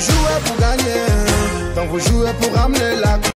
vous jouez pour gagner, donc vous jouez pour ramener la